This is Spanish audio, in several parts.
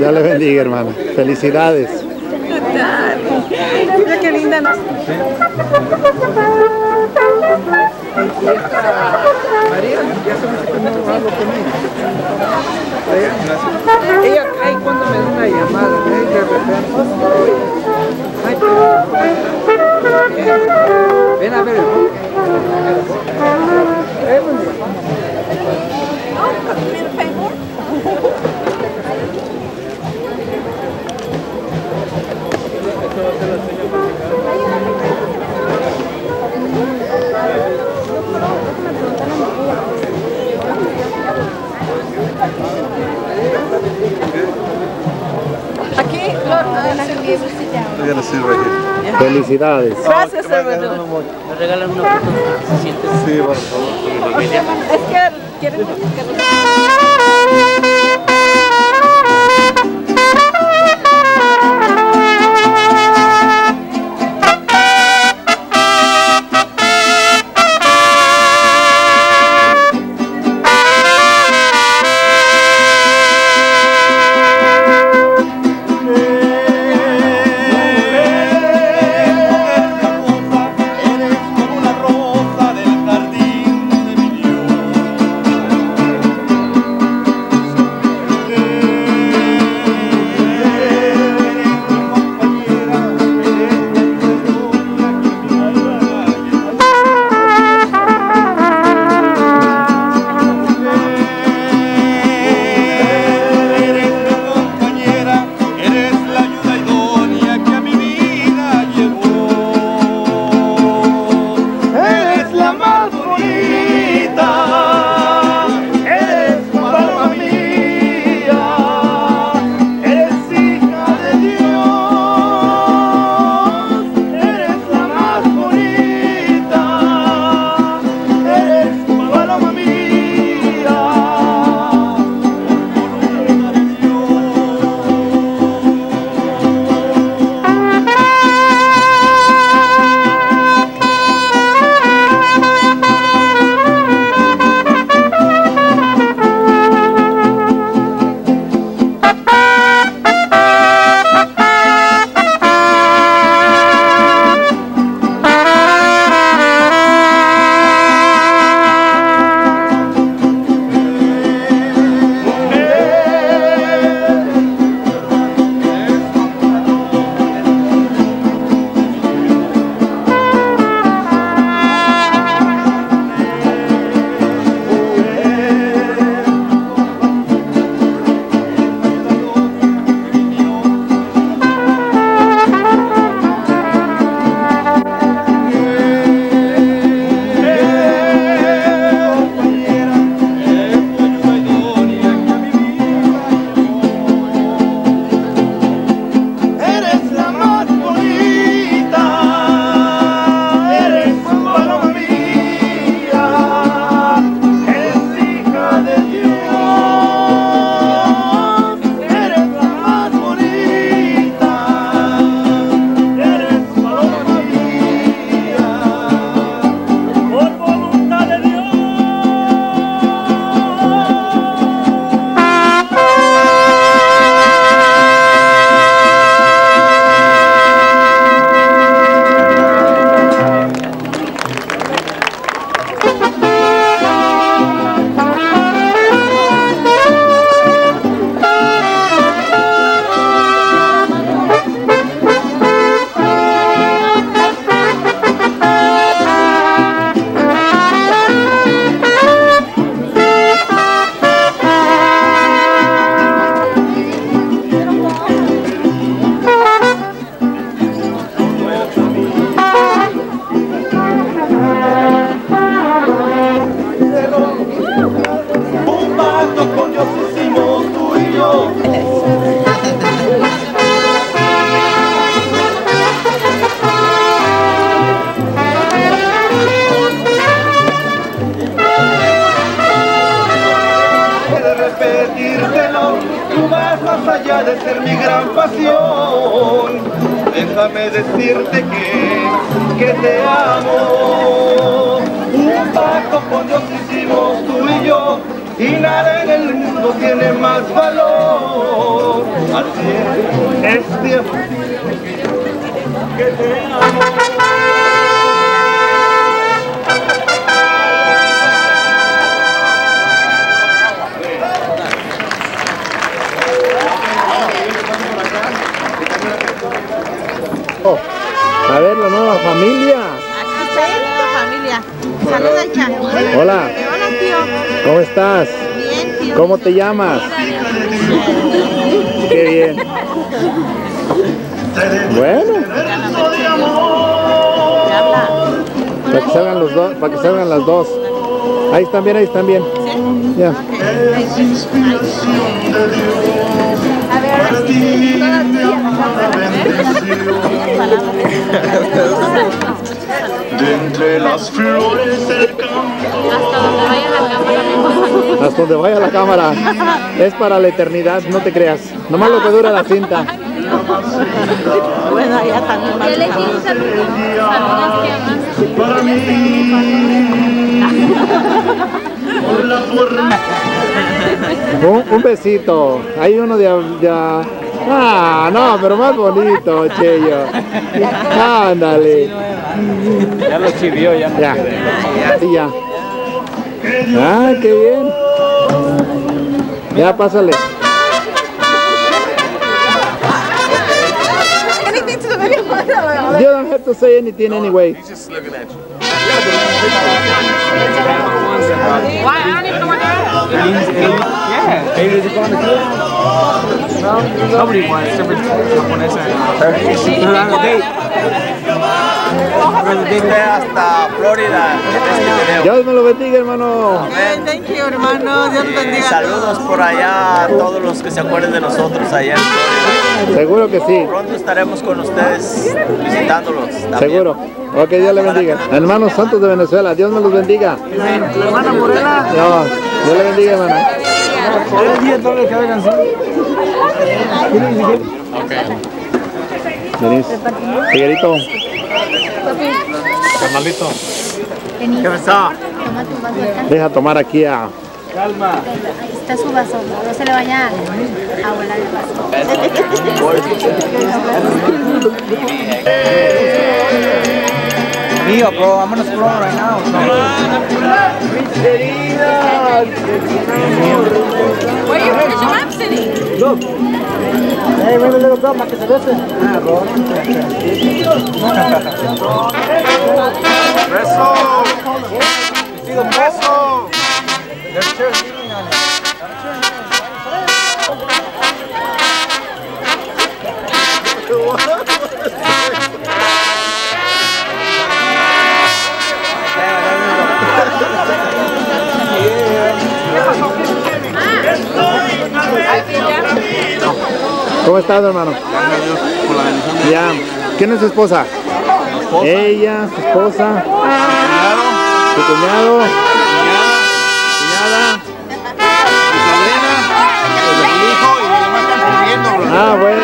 Ya le bendiga, hermano. Felicidades. Mira qué linda nos... María, ya se me ella. Ella una llamada, ¿eh? de repente. Ay, pero- Ven a ver el book. Eh, Aquí, Felicidades. Gracias, hermano. Me regalan una foto, se siente. Sí, por favor. Es que quieren que... Déjame decirte que, que te amo. Un pacto con Dios hicimos tú y yo. Y nada en el mundo tiene más valor. Así es, es tiempo que te amo. ¿Cómo estás? ¿Cómo te llamas? Qué bien. Bueno, para que salgan los dos, para que salgan las dos. Ahí están bien, ahí están bien. Ya. De entre las flores del campo. Hasta donde vaya la cámara. Es para la eternidad, no te creas. Nomás lo que dura la cinta. Bueno, ya también. Para mí, forma Un, un besito. Hay uno de, de- Ah, no, pero más bonito, Cheyo. Ándale. Ya lo chivió, ya. Ya. Sí, ya. Ah, qué bien. Ya, pásale. You don't have to say anything no, anyway. He's just looking at you. Why? I don't even know what that is. Yeah. Nobody wants to someone that's date hasta Florida este video. Dios me lo bendiga, hermano. is. Thank you, hermano. Dios los bendiga. Saludos por allá a todos los que se acuerden de nosotros allá en Florida. Seguro que sí. Pronto estaremos con ustedes visitándolos. también. Seguro. Ok, Dios le bendiga. Hermanos santos de Venezuela, Dios me los bendiga. Hermana Morena. No, Dios le bendiga, hermana. ¿Eres día Figuerito. ¿Qué pasó? Deja tomar aquí a... Calma. Ahí está su vaso. No se le vaya a volar el vaso. Mío, bro. I'm gonna scroll right now. Where you where's your mom sitting? Hey, wait a little bro, like it listen. Ah, bro. Preso. Preso. Let's. ¿Cómo estás, hermano? Ya. ¿Quién es su esposa? Ella, su esposa. Su cuñado. Cuñada. Ah, bueno,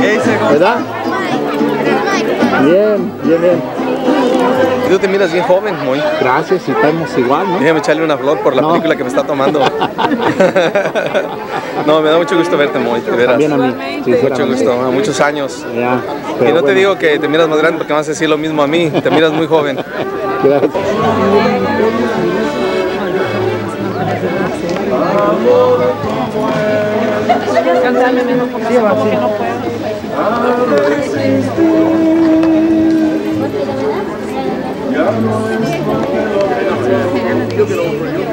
qué bien. ¿Verdad? Bien, bien, bien. Tú te miras bien joven, muy. Gracias, y estamos igual, ¿no? Déjame echarle una flor por la No. película que me está tomando. no, me da mucho gusto verte, muy, de veras. También a mí, Mucho gusto, a muchos años. Ya, Y no te bueno, digo que te miras más grande porque me vas a decir lo mismo a mí. Te miras muy joven. Gracias. Menos porque que no puedo. Ya